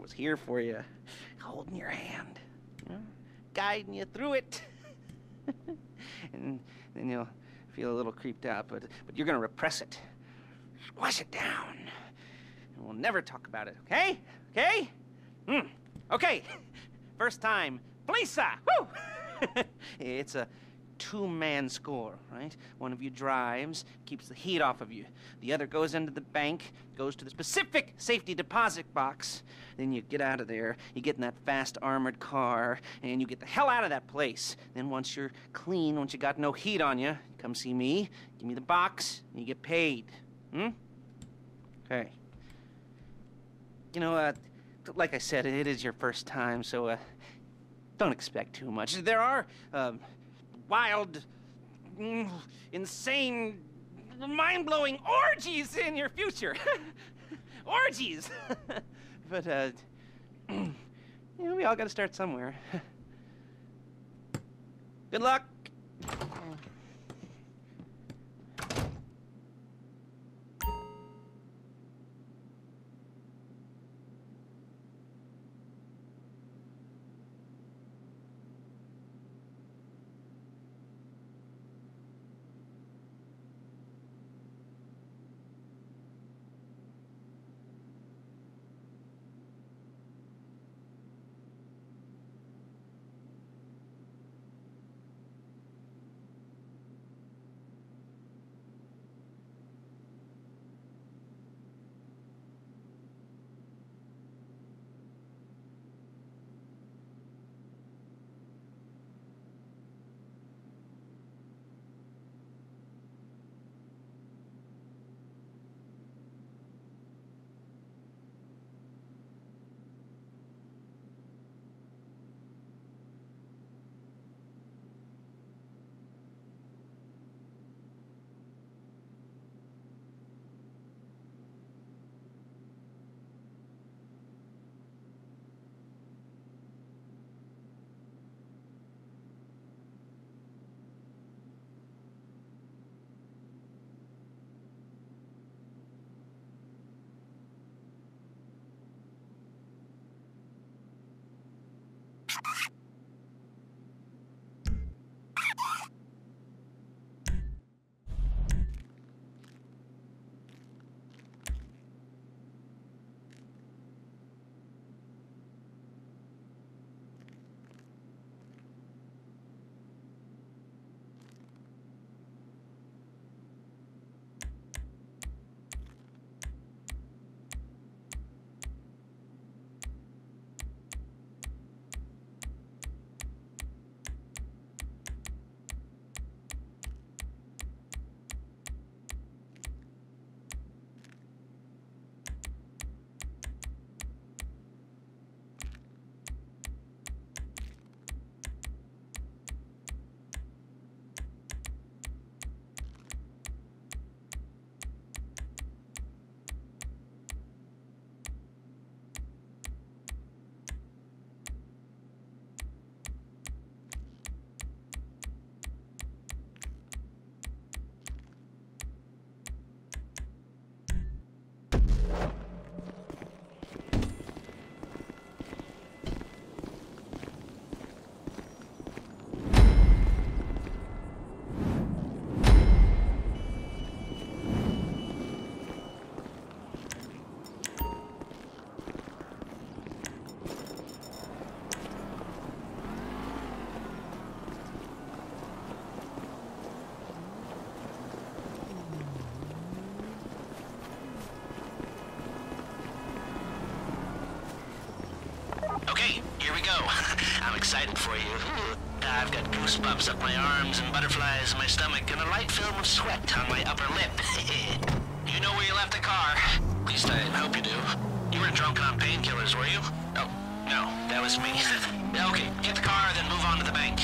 Was here for you, holding your hand, you know, guiding you through it. and then you'll feel a little creeped out, but, but you're gonna repress it. Squash it down. And we'll never talk about it, okay? Okay? Hmm. Okay. First time. Lisa! Woo! it's a two-man score, right? One of you drives, keeps the heat off of you. The other goes into the bank, goes to the specific safety deposit box. Then you get out of there, you get in that fast armored car, and you get the hell out of that place. Then once you're clean, once you got no heat on you, come see me, give me the box, and you get paid. Hmm? Okay. You know, uh, like I said, it is your first time, so, uh, don't expect too much. There are, um, wild, mm, insane, mind-blowing orgies in your future. orgies! but, uh, you know, we all gotta start somewhere. Good luck! Excited for you. I've got goosebumps up my arms and butterflies in my stomach and a light film of sweat on my upper lip. you know where you left the car. At least I hope you do. You weren't drunk on painkillers, were you? Oh, no, that was me. okay, get the car, then move on to the bank.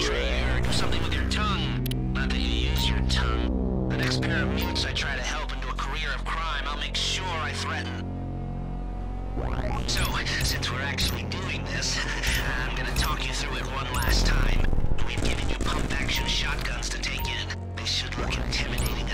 straight or something with your tongue. Not that you use your tongue. The next pair of mutes I try to help into a career of crime, I'll make sure I threaten. So, since we're actually doing this, I'm gonna talk you through it one last time. We've given you pump-action shotguns to take in. They should look intimidating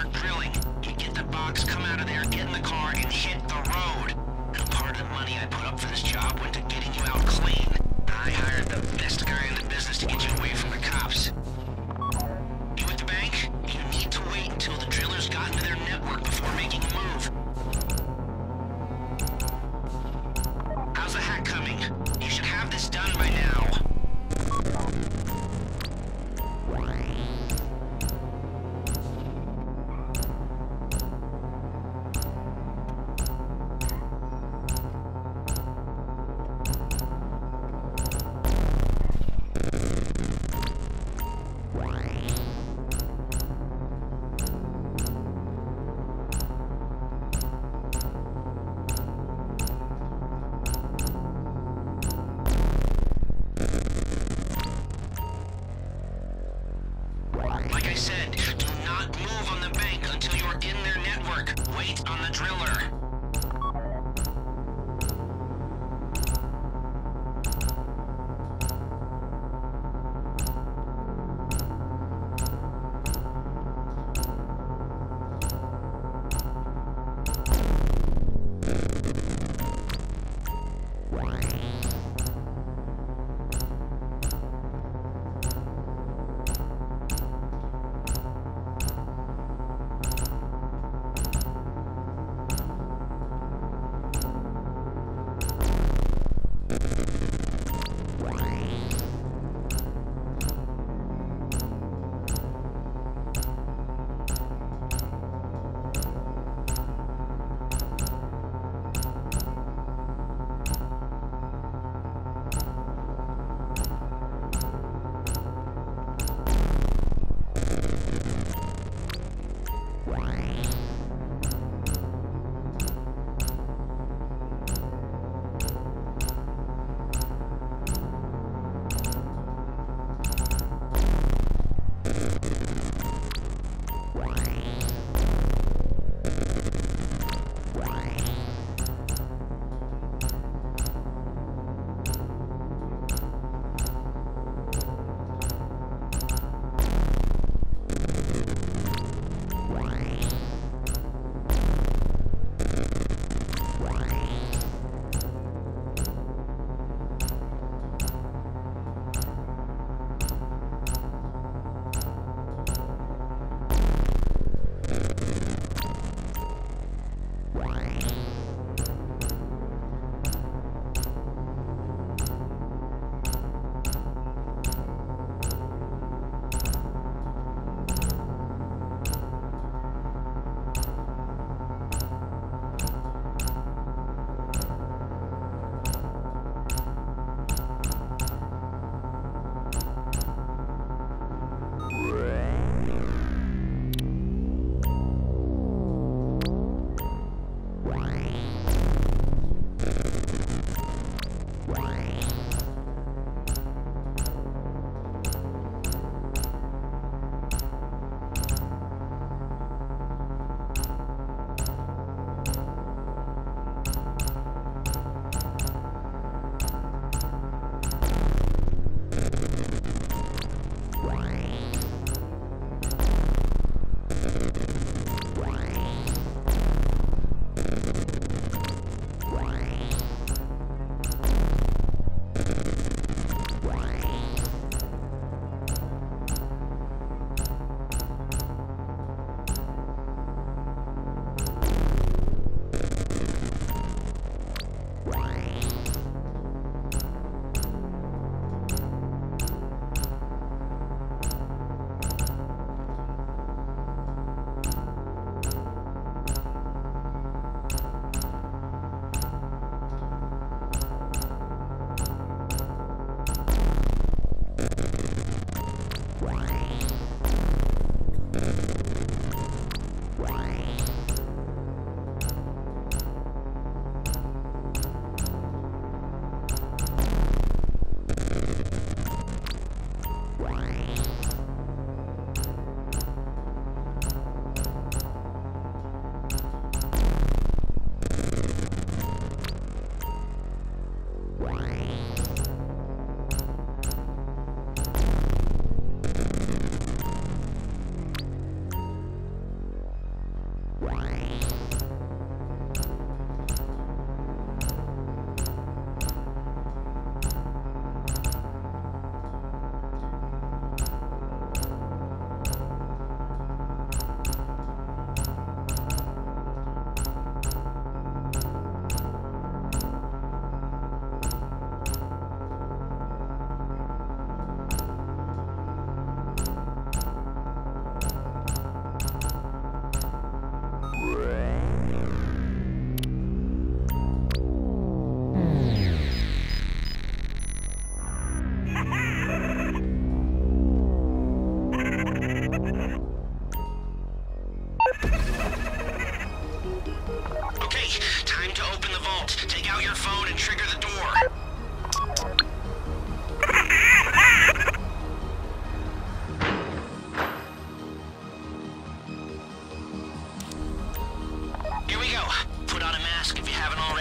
start drilling. You get the box, come out of there, get in the car, and hit the road. Part of the money I put up for this job went to getting you out clean. I hired the best guy in the business to get you away from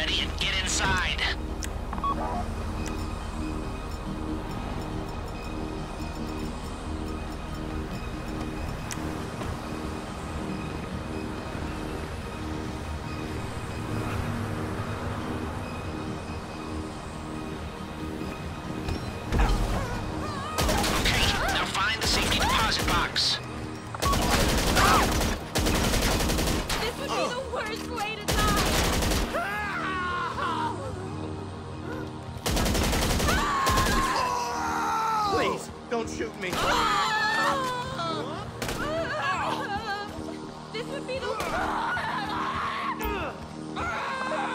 ready and get inside. Shoot me! Oh! Oh! This would be the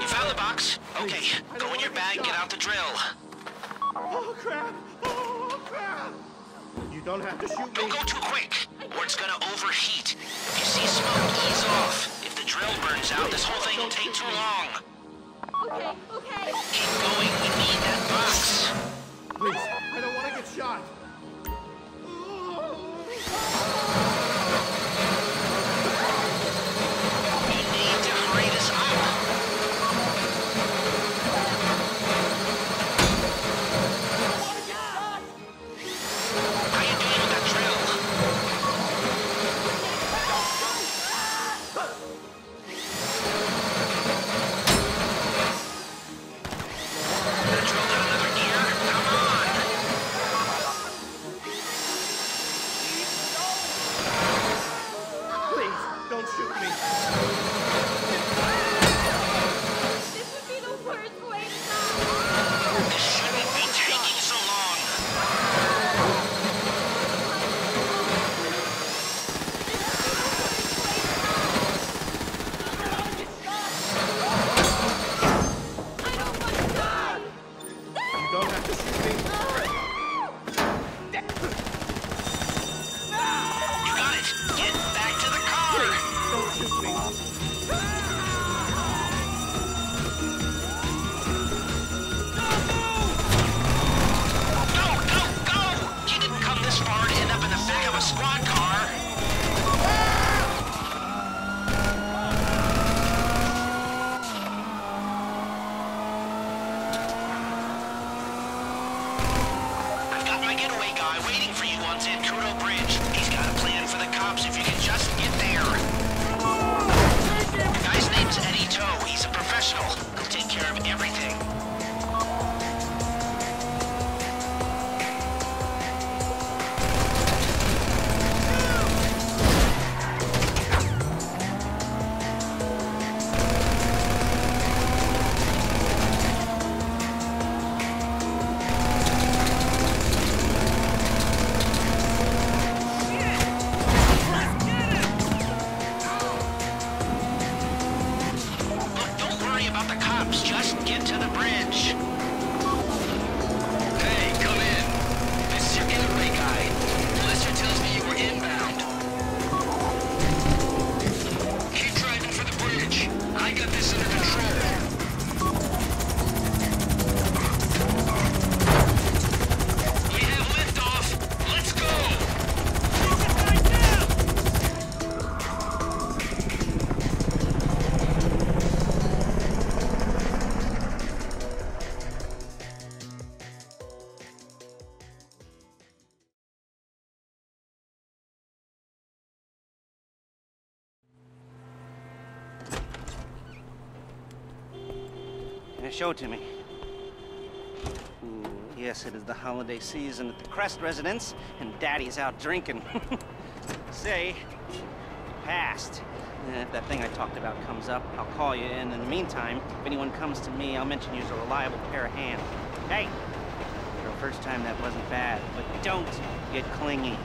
You found the box? Okay, go in your bag, get out the drill. Oh, crap! Oh, crap! You don't have to shoot me. Don't go too quick, or it's gonna overheat. If you see smoke, ease off. If the drill burns out, this whole thing will take too long. Okay, okay. Keep going, we need that box. Please. Show to me. Ooh, yes, it is the holiday season at the Crest residence, and Daddy's out drinking. Say, past. Eh, If that thing I talked about comes up, I'll call you, and in the meantime, if anyone comes to me, I'll mention you as a reliable pair of hands. Hey, for a first time that wasn't bad, but don't get clingy.